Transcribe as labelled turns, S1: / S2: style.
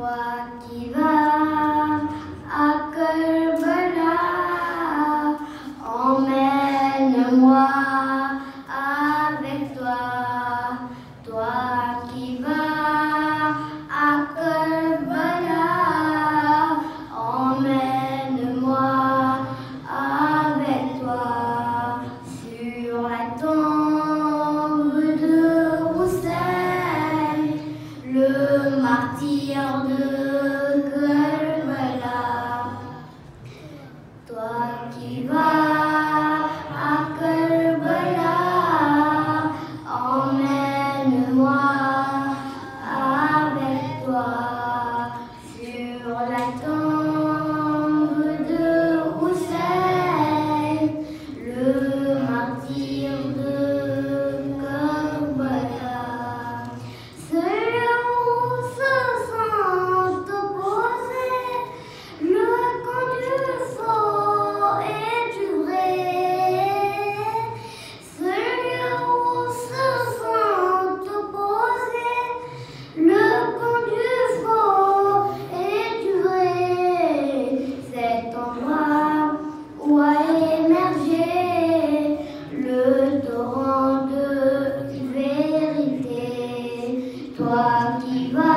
S1: わきは気は Toi qui vas